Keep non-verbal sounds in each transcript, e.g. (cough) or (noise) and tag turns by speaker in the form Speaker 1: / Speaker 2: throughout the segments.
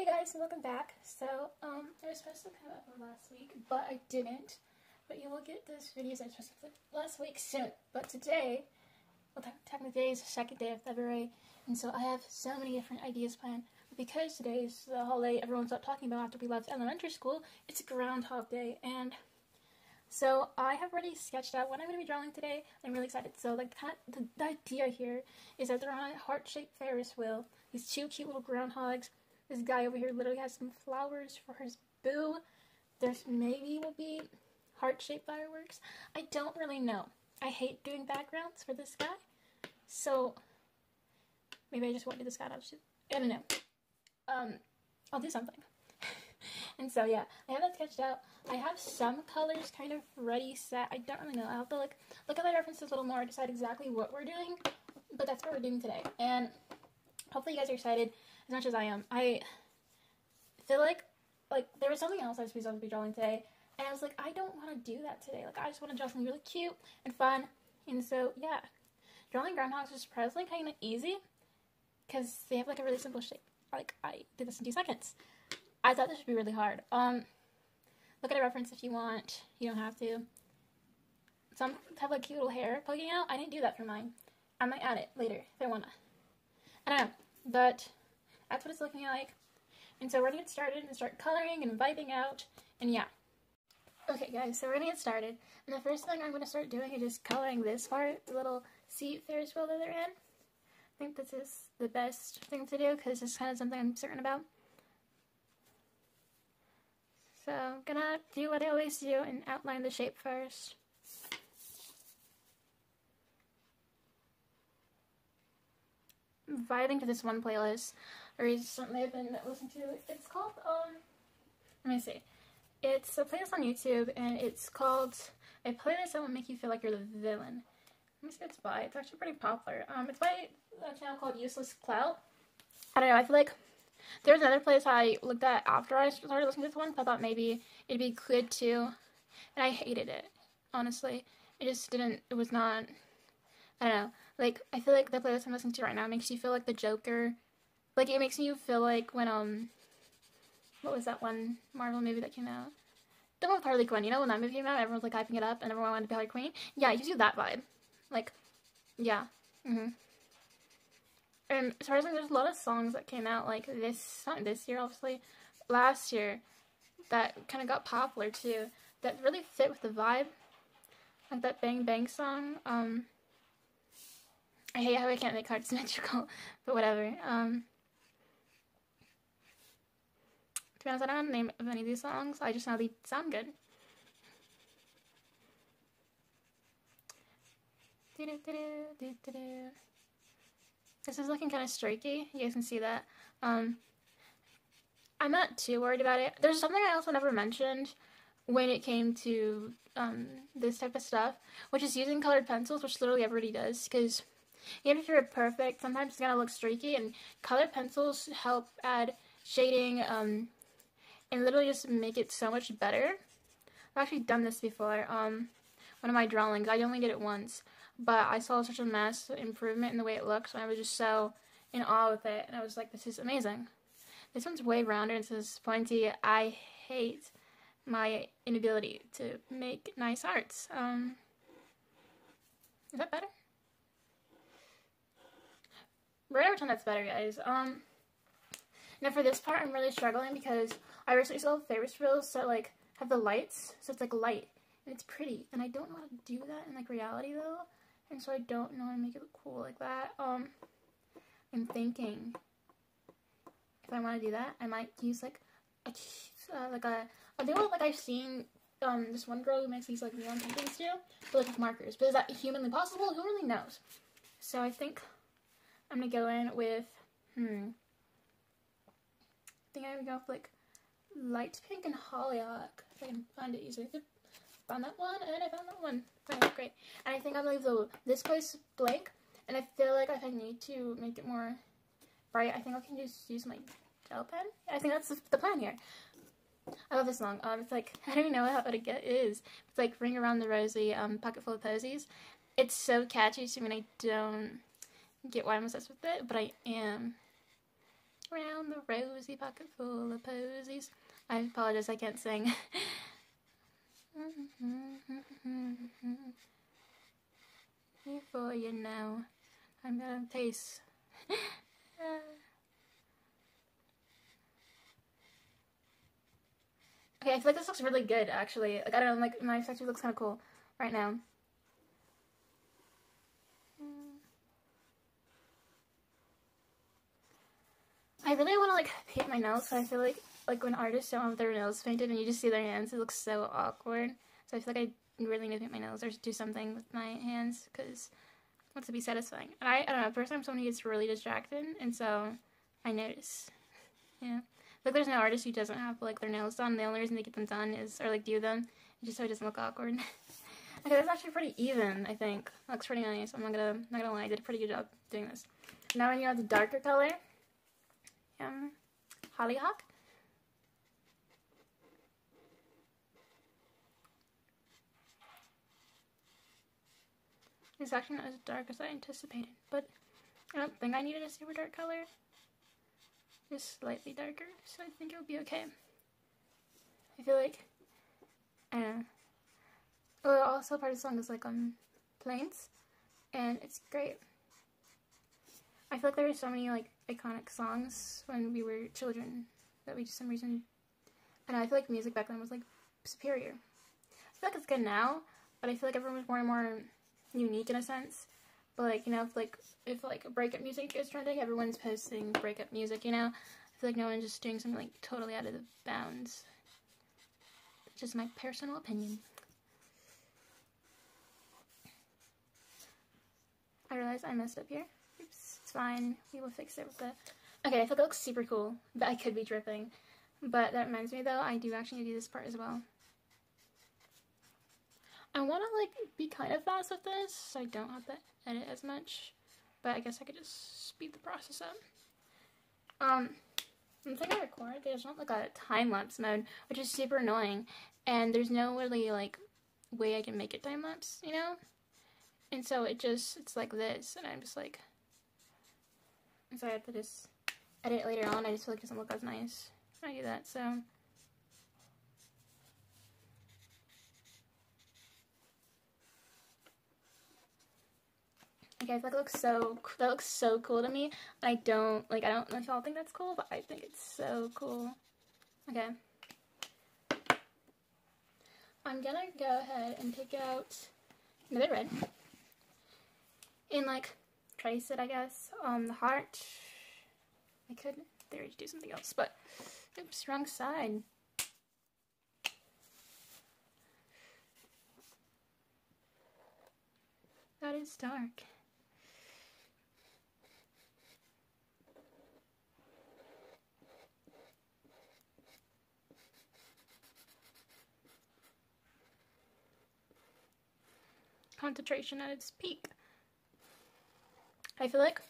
Speaker 1: Hey guys, welcome back. So, um, I was supposed to come up last week, but I didn't. But you will get those videos I was supposed to put last week soon. But today, well, technically today is the second day of February, and so I have so many different ideas planned. But because today is the holiday everyone's not talking about after we left elementary school, it's Groundhog Day, and so I have already sketched out what I'm going to be drawing today. I'm really excited. So like the, the idea here is that they're on a heart-shaped Ferris wheel. These two cute little groundhogs this guy over here literally has some flowers for his boo. There's maybe will be heart-shaped fireworks. I don't really know. I hate doing backgrounds for this guy. So, maybe I just won't do this guy. Just, I don't know. Um, I'll do something. (laughs) and so, yeah, I have that sketched out. I have some colors kind of ready set. I don't really know. I'll have to look, look at my references a little more, decide exactly what we're doing. But that's what we're doing today. And hopefully you guys are excited as much as I am. I feel like like there was something else I was supposed to be drawing today, and I was like, I don't want to do that today. Like I just want to draw something really cute and fun. And so yeah, drawing groundhogs is surprisingly kind of easy because they have like a really simple shape. Like I did this in two seconds. I thought this would be really hard. Um, look at a reference if you want. You don't have to. Some have like cute little hair poking out. I didn't do that for mine. I might add it later if I wanna. I don't know, but that's what it's looking like. And so we're gonna get started and start coloring and vibing out, and yeah. Okay guys, so we're gonna get started. And the first thing I'm gonna start doing is just coloring this part, the little seat Ferris wheel that they're in. I think this is the best thing to do because it's kind of something I'm certain about. So I'm gonna do what I always do and outline the shape first. Vibing to this one playlist recently I've been listening to. It's called, um, let me see. It's a playlist on YouTube, and it's called A Playlist That Will Make You Feel Like You're the Villain. Let me see what it's by. It's actually pretty popular. Um, it's by a channel called Useless Clout. I don't know, I feel like there's another place I looked at after I started listening to this one, I thought maybe it'd be good too. And I hated it, honestly. It just didn't, it was not, I don't know. Like, I feel like the playlist I'm listening to right now makes you feel like the Joker like it makes you feel like when um what was that one Marvel movie that came out? The one with Harley Quinn, you know when that movie came out, everyone was like hyping it up and everyone wanted to be Harley Quinn? Yeah, it gives you that vibe. Like, yeah. Mm-hmm. And as far as like, there's a lot of songs that came out like this, not this year, obviously, last year, that kind of got popular too, that really fit with the vibe. Like that Bang Bang song. Um, I hate how I can't make cards (laughs) symmetrical, but whatever. Um, To be honest, I don't know the name of any of these songs. I just know they sound good. This is looking kind of streaky. You guys can see that. Um, I'm not too worried about it. There's something I also never mentioned when it came to um, this type of stuff, which is using colored pencils, which literally everybody does, because even if you're perfect, sometimes it's going to look streaky, and color pencils help add shading, um, and literally just make it so much better. I've actually done this before. Um, one of my drawings. I only did it once, but I saw such a massive improvement in the way it looks, and I was just so in awe with it, and I was like, this is amazing. This one's way rounder and is pointy. I hate my inability to make nice arts. Um, is that better? Right every time that's better, guys. Um, now for this part, I'm really struggling because I recently saw Ferris wheels that like have the lights, so it's like light and it's pretty. And I don't know how to do that in like reality though, and so I don't know how to make it look cool like that. Um, I'm thinking if I want to do that, I might use like a uh, like a I think like I've seen um this one girl who makes these like neon paintings too, but like with markers. But is that humanly possible? Who really knows? So I think I'm gonna go in with hmm I think I'm gonna go with like light pink and hollyhock. If I can find it easily. Found that one and I found that one. Great. And I think I'm gonna leave the this place blank. And I feel like if I need to make it more bright, I think I can just use my gel pen. I think that's the plan here. I love this song. Um, it's like (laughs) I don't even know how to get is. It's like "Ring Around the Rosie," um, "Pocket Full of Posies." It's so catchy to me, and I don't get why I'm obsessed with it, but I am. around the rosy pocket full of posies. I apologize, I can't sing. (laughs) Before you know, I'm gonna taste. (laughs) Okay, I feel like this looks really good, actually. Like, I don't know, like, my texture looks kind of cool right now. I really want to, like, paint my nails, so I feel like, like, when artists don't have their nails painted and you just see their hands, it looks so awkward. So I feel like I really need to paint my nails or do something with my hands, because I want to be satisfying. And I, I don't know, first time someone gets really distracted, and so I notice. (laughs) Yeah. Like there's no artist who doesn't have like their nails done. The only reason they get them done is or like do them just so it doesn't look awkward. (laughs) okay, that's actually pretty even. I think looks pretty nice. I'm not gonna not gonna lie. I did a pretty good job doing this. Now when you have the darker color, um, hollyhock. It's actually not as dark as I anticipated, but I don't think I needed a super dark color just slightly darker, so I think it'll be okay. I feel like, I don't know. Oh, also part of the song is like on planes, and it's great. I feel like there were so many like iconic songs when we were children that we just some reason, and I feel like music back then was like superior. I feel like it's good now, but I feel like everyone was more and more unique in a sense. But like, you know, if like if like breakup music is trending, everyone's posting breakup music, you know? I feel like no one's just doing something like totally out of the bounds. Just my personal opinion. I realize I messed up here. It's fine. We will fix it with the... Okay, I like it looks super cool, but I could be dripping. But that reminds me though, I do actually do this part as well. I want to like be kind of fast with this, so I don't have to edit as much. But I guess I could just speed the process up. Um, thing I record, there's not like a time lapse mode, which is super annoying. And there's no really like way I can make it time lapse, you know? And so it just, it's like this, and I'm just like, so I have to just edit it later on. I just feel like it doesn't look as nice I do that, so. Okay, that looks so that looks so cool to me. I don't like I don't know if y'all think that's cool, but I think it's so cool. Okay. I'm gonna go ahead and take out another red. And like trace it I guess on the heart. I could there do something else, but oops, wrong side. That is dark. concentration at its peak. I feel like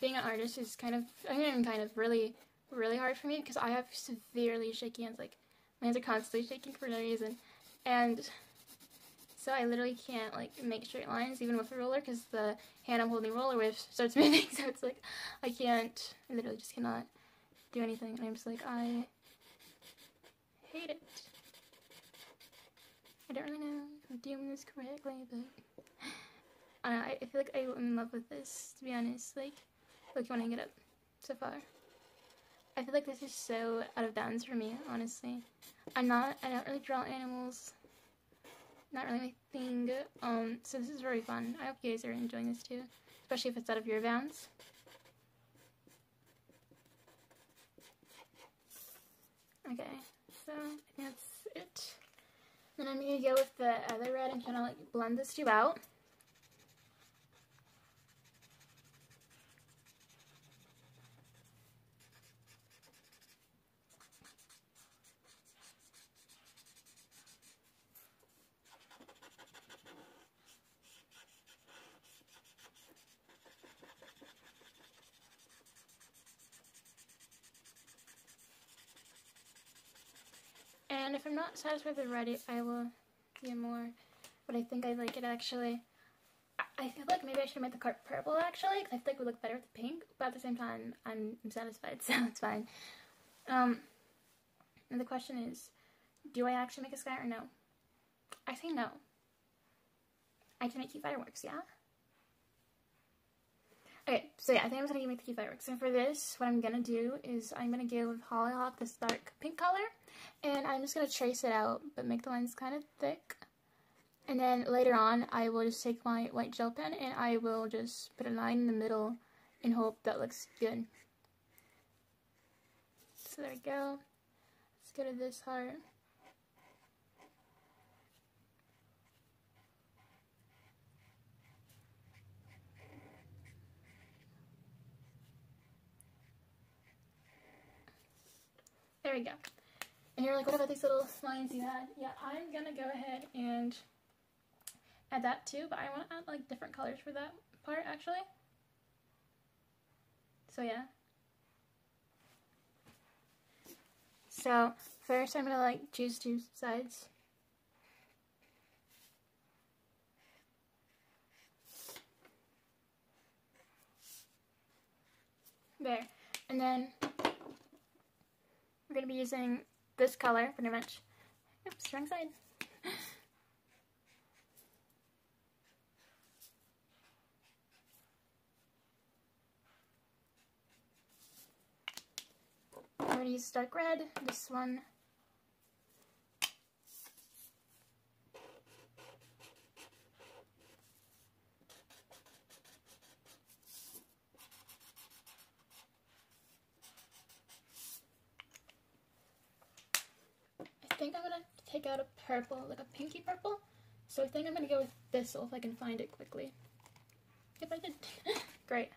Speaker 1: being an artist is kind of, I mean, kind of really, really hard for me because I have severely shaky hands. Like, my hands are constantly shaking for no reason. And so I literally can't, like, make straight lines even with a roller because the hand I'm holding the roller with starts (laughs) moving. So it's like, I can't, I literally just cannot do anything. And I'm just like, I hate it. I don't really know if I'm doing this correctly, but I, I feel like I'm in love with this, to be honest. Like, look when I get up so far. I feel like this is so out of bounds for me, honestly. I'm not, I don't really draw animals. Not really my thing. Um, so this is very fun. I hope you guys are enjoying this too, especially if it's out of your bounds. Okay, so that's it. Then I'm to go with the other red and kind of like blend this two out. And if I'm not satisfied with red, I will do more. But I think I like it actually. I feel like maybe I should have made the cart purple actually, because I feel like it would look better with the pink, but at the same time, I'm, I'm satisfied, (laughs) so it's fine. Um, and the question is, do I actually make a sky or no? I say no. I can make cute fireworks, yeah? Okay, so yeah, I think I'm gonna make the cute fireworks. So for this, what I'm gonna do is I'm gonna give Hollyhock this dark pink color, and I'm just gonna trace it out, but make the lines kind of thick. And then later on, I will just take my white gel pen and I will just put a line in the middle and hope that looks good. So there we go. Let's go to this heart. There we go. And you're like, what about these little lines you had? Yeah, I'm gonna go ahead and add that too, but I want to add like different colors for that part actually. So yeah. So first I'm gonna like choose two sides. There. And then we're gonna be using this color pretty much. Oops, wrong side. (laughs) I'm going to use dark red, this one. Think I'm to take out a purple, like a pinky purple. So I think I'm to go with this if I can find it quickly. If I did. (laughs) Great.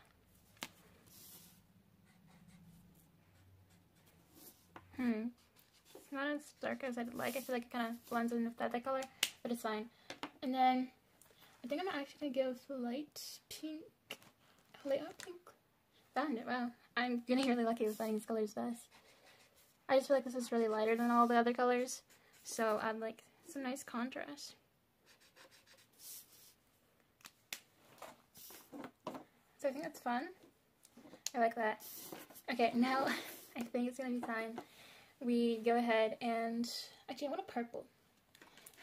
Speaker 1: Hmm. It's not as dark as I'd like. I feel like it kind of blends in with that, that color, but it's fine. And then I think I'm actually gonna go with light pink. Light pink. Found it. Wow. I'm getting really lucky with finding these colors best. I just feel like this is really lighter than all the other colors, so I'd like some nice contrast. So I think that's fun. I like that. Okay, now (laughs) I think it's gonna be time we go ahead and actually I want a purple.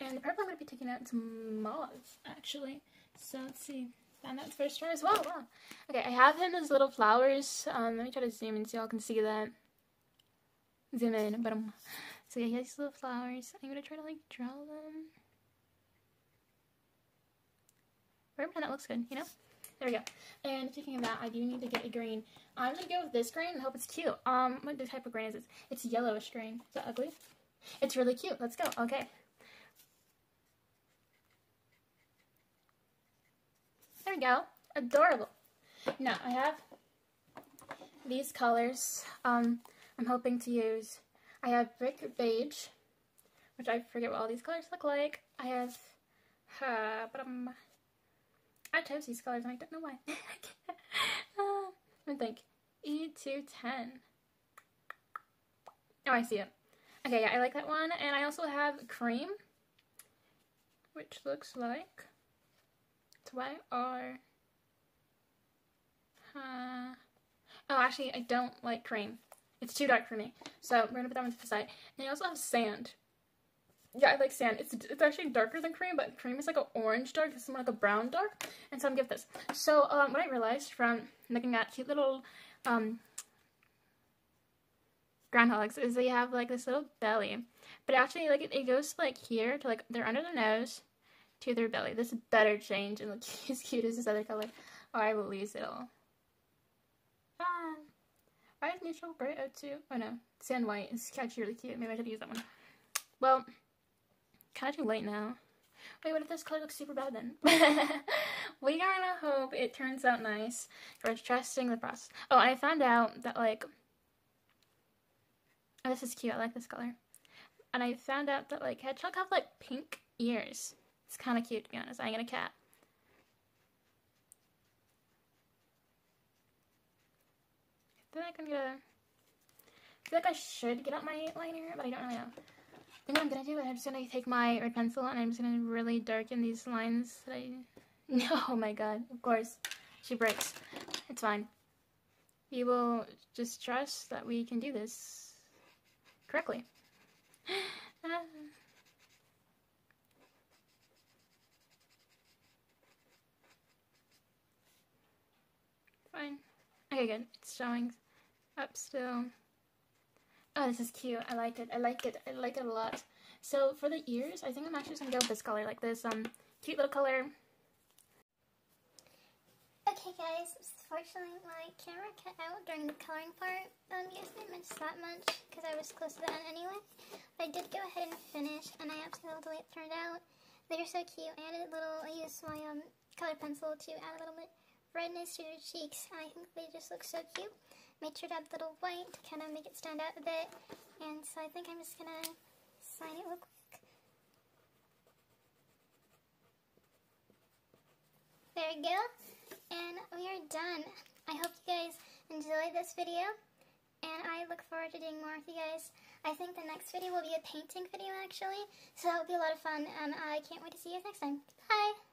Speaker 1: And the purple I'm going to be taking out some mauve, actually. So let's see. And that's first try as well. Wow. Okay, I have him as little flowers. Um, let me try to zoom in so y'all can see that. Zoom in, but um, so yeah, he has these little flowers. I'm gonna try to like draw them. Wherever that looks good, you know. There we go. And speaking of that, I do need to get a green. I'm to go with this green and hope it's cute. Um, what type of green is this? It's yellowish green. Is that ugly? It's really cute. Let's go. Okay. There we go. Adorable. Now, I have these colors. Um, I'm hoping to use. I have Brick Beige, which I forget what all these colors look like. I have, uh, but um, I chose these colors and I don't know why. (laughs) uh, think. E210. Oh, I see it. Okay, yeah, I like that one. And I also have Cream, which looks like It's Y-R. Uh, oh, actually, I don't like Cream. It's too dark for me. So we're to put that one to the side. And I also have Sand, yeah, I like sand. It's it's actually darker than cream, but cream is like an orange dark. This is more like a brown dark. And so I'm gonna give this. So um, what I realized from looking at cute little um, groundhogs is they have like this little belly, but actually like it, it goes like here to like they're under the nose to their belly. This better change and look (laughs) as cute as this other color, or I will lose it all. Ah, why is neutral bright O2? Oh no, sand white is actually really cute. Maybe I should use that one. Well kind of too late now. Wait, what if this color looks super bad then? (laughs) we are gonna hope it turns out nice. We're trusting the process. Oh, I found out that, like, oh, this is cute. I like this color. And I found out that, like, hedgehog have, like, pink ears. It's kind of cute, to be honest. I ain't gonna cat. I feel like I'm gonna... I feel like I should get out my liner, but I don't really know think what I'm gonna do is I'm just gonna take my red pencil and I'm just gonna really darken these lines that I (laughs) Oh my god, of course. She breaks. It's fine. We will just trust that we can do this correctly. (gasps) Ah. Fine. Okay, good. It's showing up still. Oh, this is cute. I like it. I like it. I like it a lot. So for the ears, I think I'm actually gonna go with this color, like this um cute little color.
Speaker 2: Okay guys, fortunately my camera cut out during the coloring part. Um, you guys didn't miss that much because I was close to the end anyway. But I did go ahead and finish and I absolutely love the way it turned out. They're so cute. I added a little, I used my um color pencil to add a little bit redness to your cheeks. I think they just look so cute. Made sure to add a little white to kind of make it stand out a bit. And so I think I'm just gonna sign it real quick. There we go. And we are done. I hope you guys enjoyed this video. And I look forward to doing more with you guys. I think the next video will be a painting video actually. So that will be a lot of fun. And I can't wait to see you next time. Bye!